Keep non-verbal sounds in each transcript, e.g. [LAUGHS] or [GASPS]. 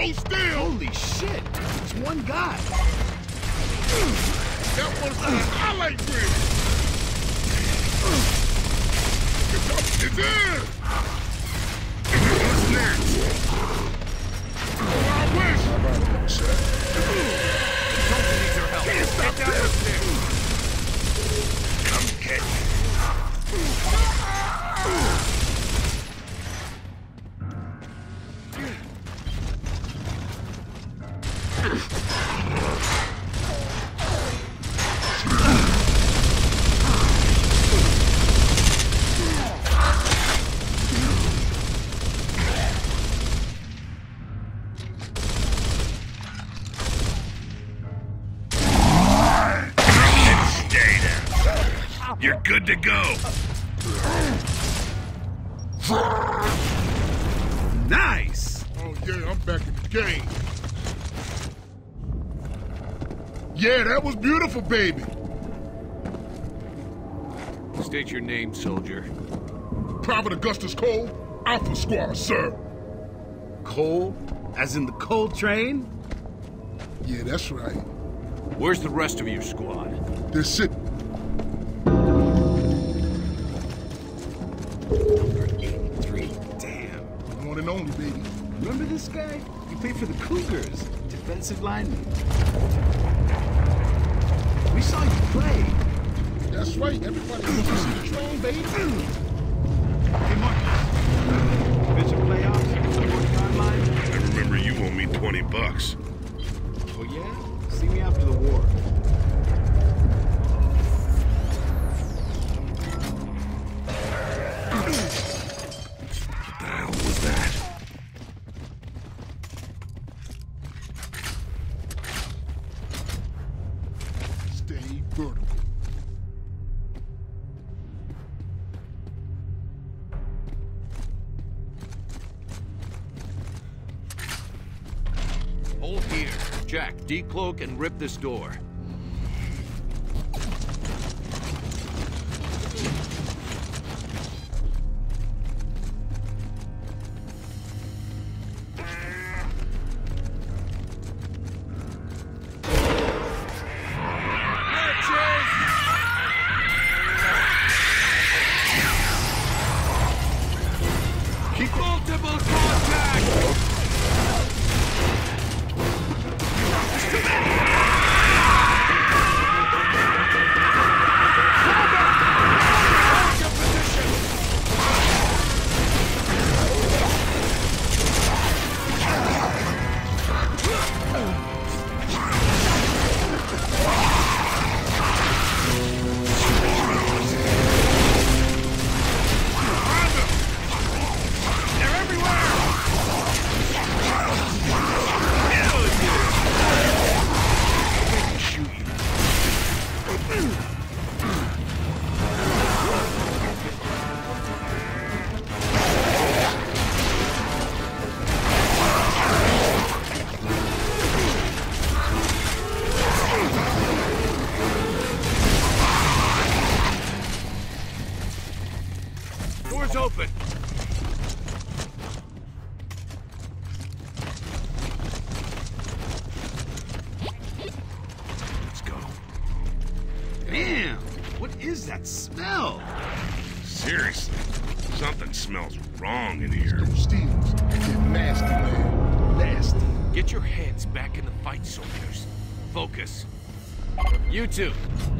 Hold still! Holy shit! It's one guy. That one's on the highlight bridge! It's in! What's next? Oh, I wish! Dalton needs our help. Can't stop Get down those stairs. Come get me. Ah! Nice! Oh, yeah, I'm back in the game. Yeah, that was beautiful, baby. State your name, soldier. Private Augustus Cole, Alpha Squad, sir. Cole? As in the Cole Train? Yeah, that's right. Where's the rest of your squad? They're sitting. For the Cougars. Defensive lineman. We saw you play. That's right. Everybody wants to see the train, baby. Hey, Marcus. Vision playoffs? Fourth timeline? I remember you owe me 20 bucks. Oh, yeah? See me after the war. Decloak and rip this door.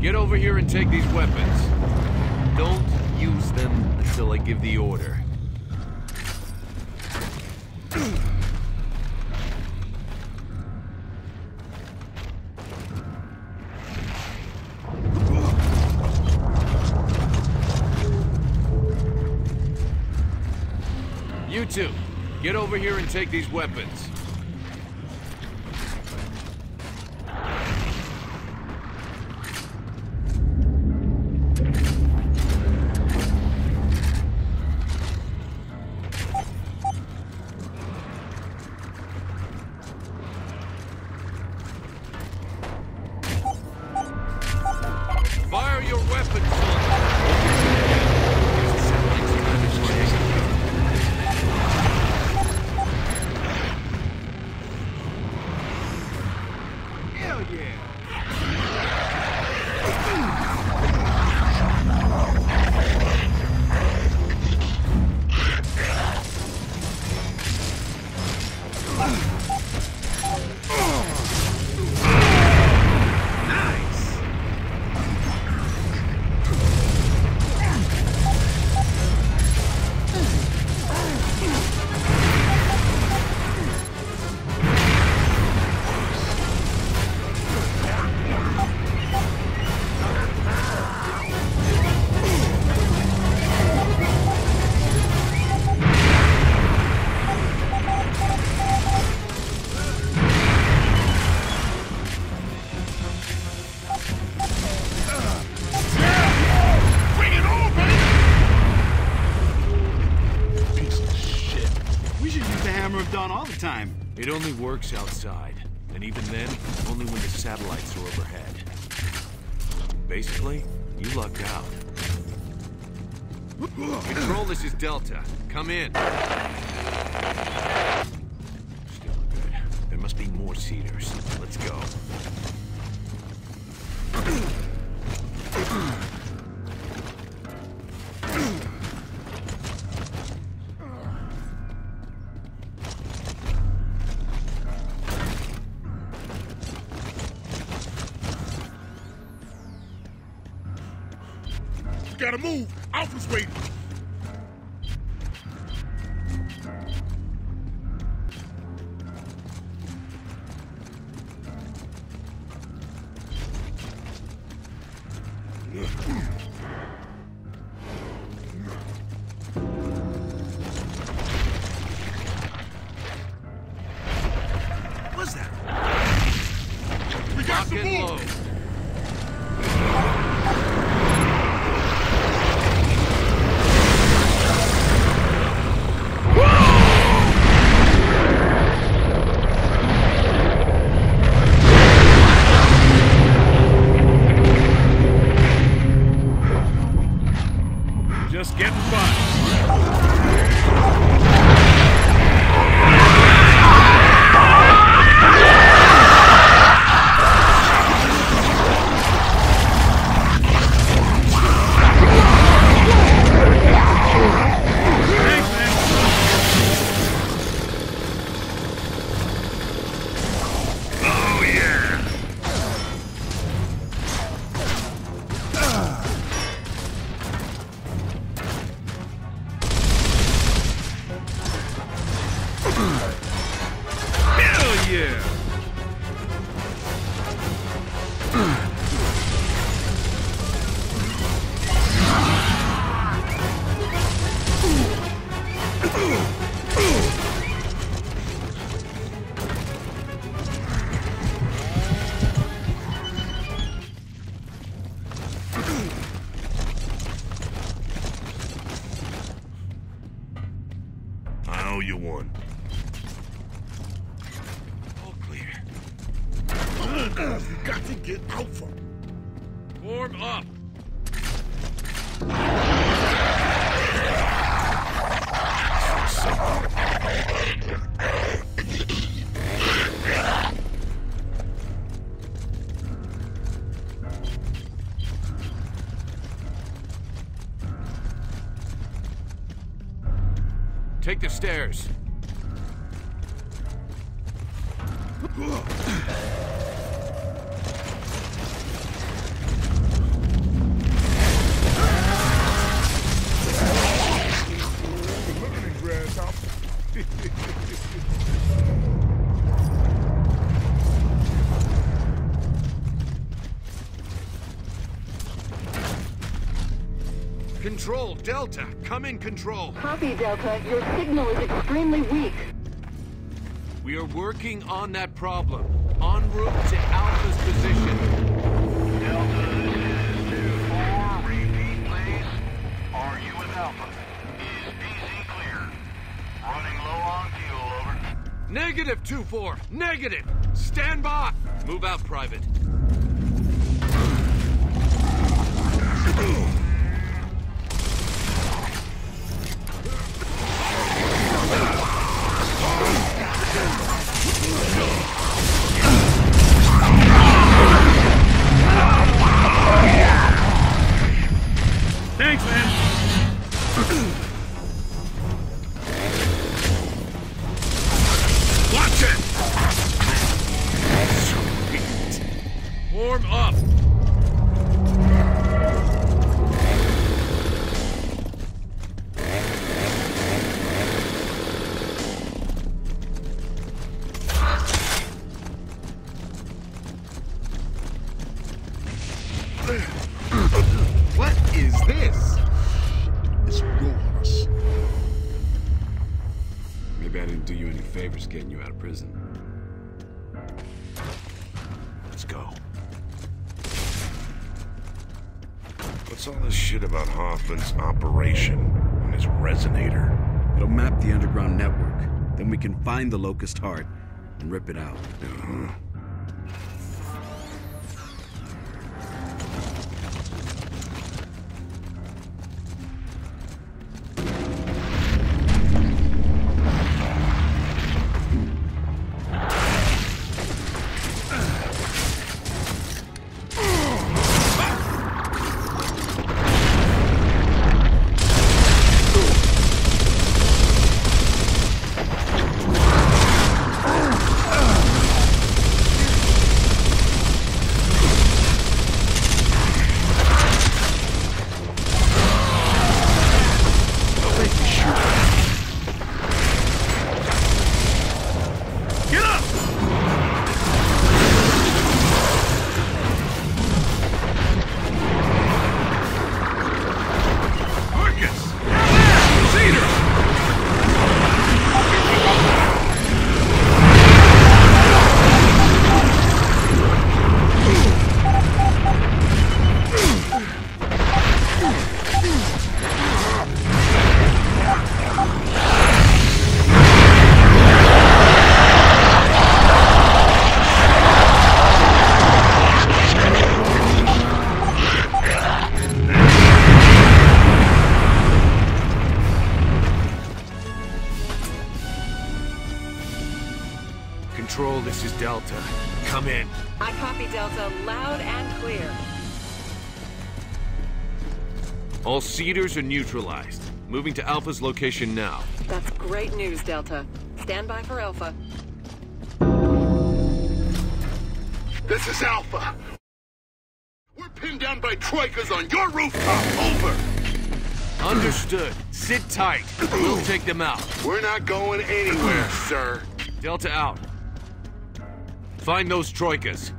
Get over here and take these weapons. Don't use them until I give the order. You two, get over here and take these weapons. Hell yeah! Time. It only works outside, and even then, only when the satellites are overhead. Basically, you lucked out. Control, this is Delta. Come in. Still good. There must be more Seeders. Let's go. Alpha's waiting! What's You got to get out Alpha. Form up. Take the stairs. Control, Delta, come in control. Copy, Delta. Your signal is extremely weak. We are working on that problem. En route to Alpha's position. Delta, this is 2-4. Repeat, please. Are you with Alpha? Is BZ clear? Running low on fuel, over. Negative 2-4. Negative. Stand by. Move out, Private. Warm up! Underground network. Then we can find the Locust Heart and rip it out. Uh-huh. Get All Seeders are neutralized. Moving to Alpha's location now. That's great news, Delta. Stand by for Alpha. This is Alpha. We're pinned down by troikas on your rooftop. Over. Understood. Sit tight. We'll take them out. We're not going anywhere, sir. Delta out. Find those troikas.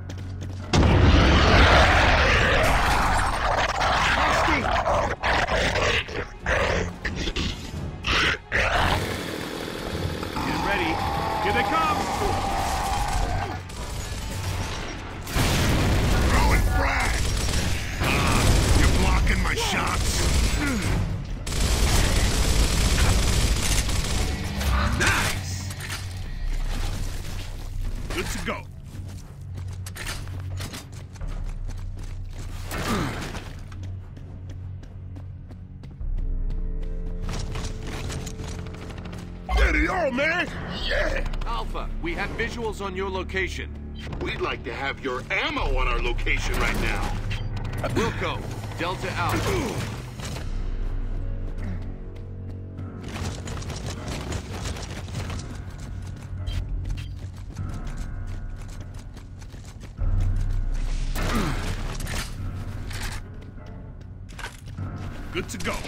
Shots. Nice. Good to go. Are, man! Yeah. Alpha, we have visuals on your location. We'd like to have your ammo on our location right now. Wilco, Delta out. Good to go.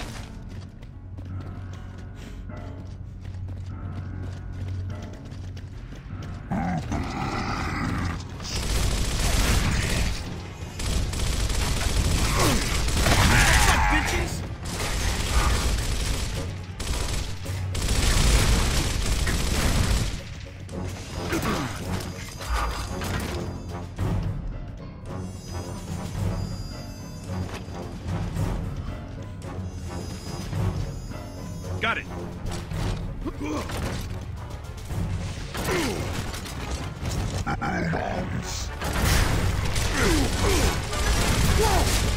Got it. Let's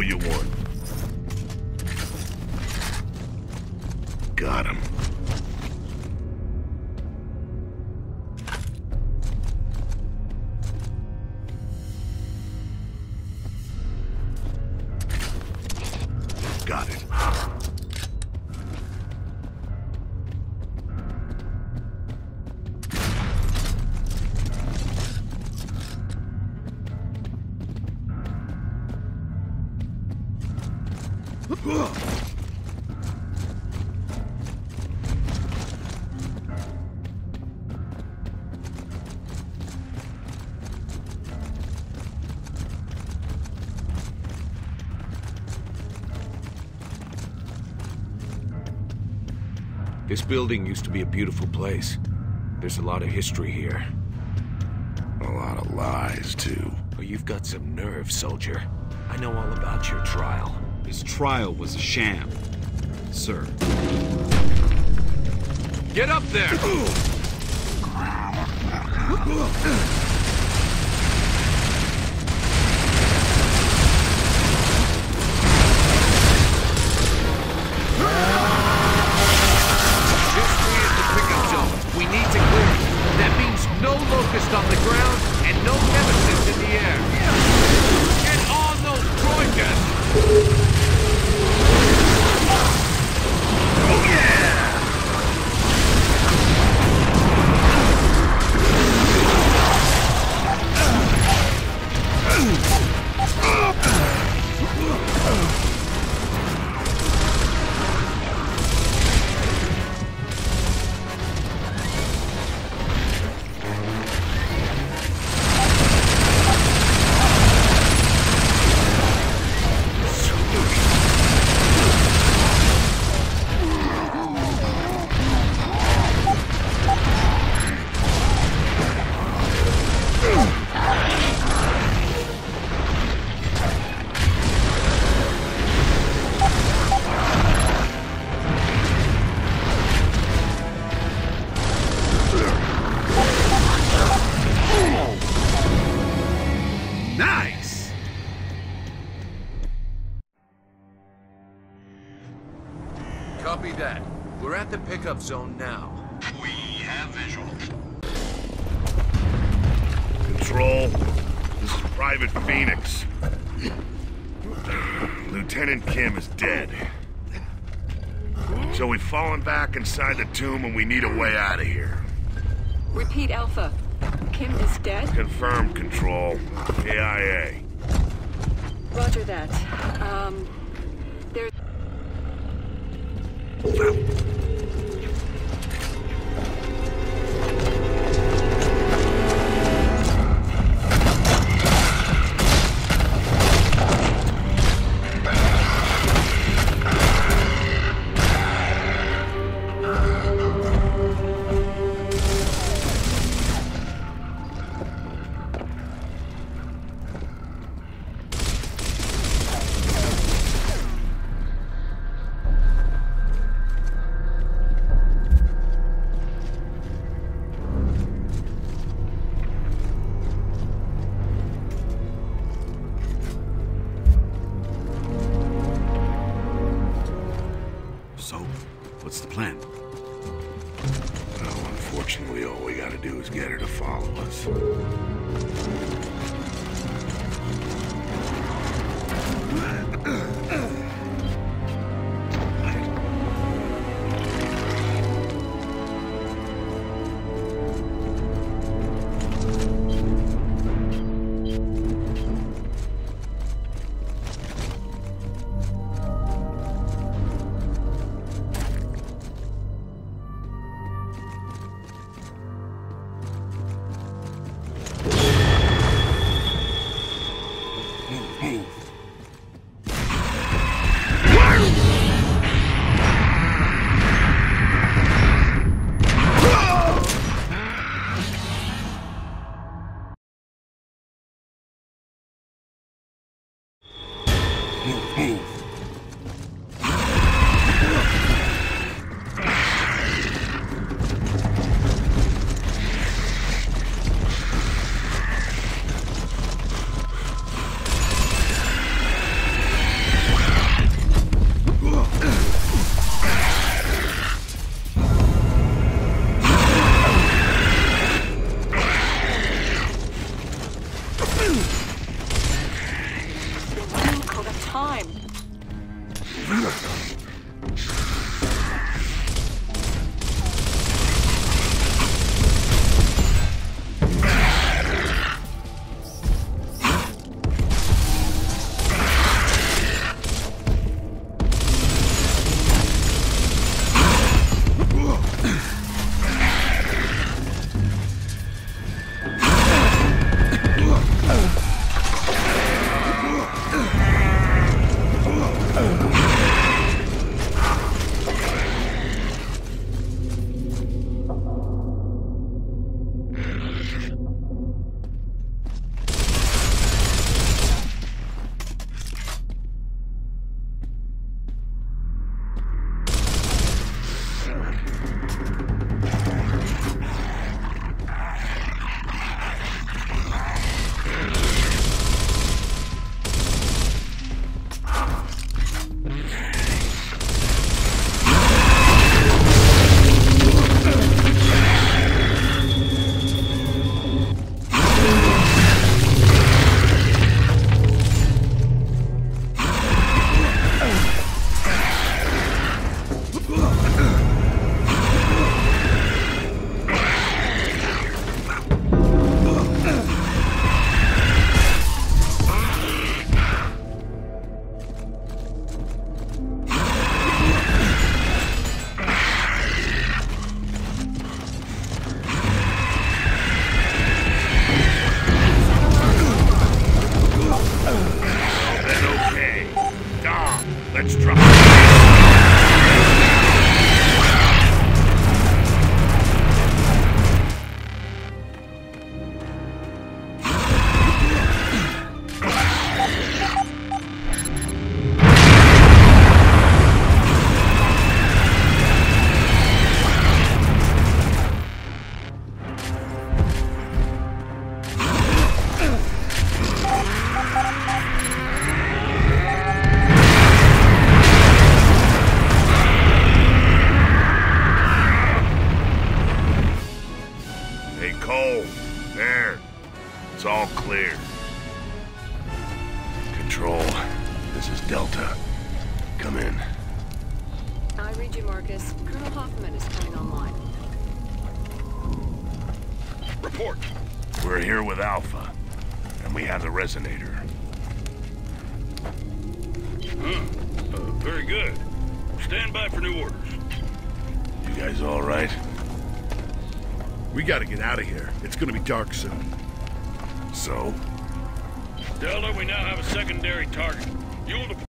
Owe you one. Got him. Building used to be a beautiful place. There's a lot of history here. A lot of lies, too. Oh, you've got some nerve, soldier. I know all about your trial. His trial was a sham, sir. Get up there! [GASPS] [GASPS] [LAUGHS] [GASPS] [LAUGHS] no locust on the ground and no nemacysts in the air. Get on those troikas! At zone now. We have visual. Control, this is Private Phoenix. [CLEARS THROAT] Lieutenant Kim is dead. So we've fallen back inside the tomb and we need a way out of here. Repeat, Alpha. Kim is dead? Confirmed, Control. AIA. Roger that. Um, time. Let's drop. Report. We're here with Alpha, and we have the resonator. Uh, very good. Stand by for new orders. You guys all right? We gotta get out of here. It's gonna be dark soon. So? Delta, we now have a secondary target. You'll deploy